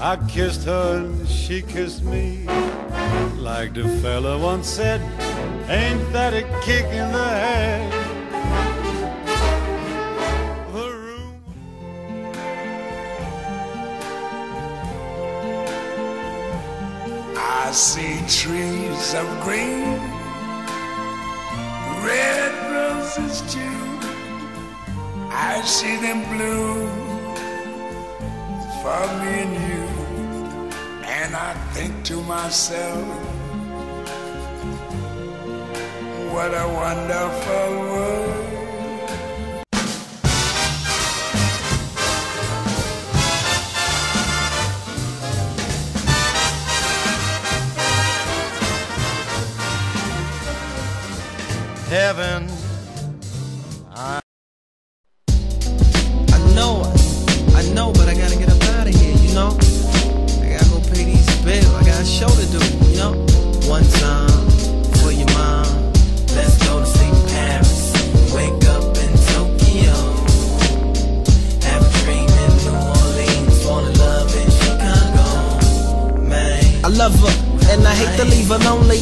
I kissed her and she kissed me. Like the fella once said, ain't that a kick in the head? The room I see trees of green, red roses too. I see them bloom for me and you. And I think to myself, what a wonderful world. heaven. One time for your mom, let's go to sleep in Paris, wake up in Tokyo, have a dream in New Orleans, wanna love in Chicago, man. I love her, and I hate to leave her lonely.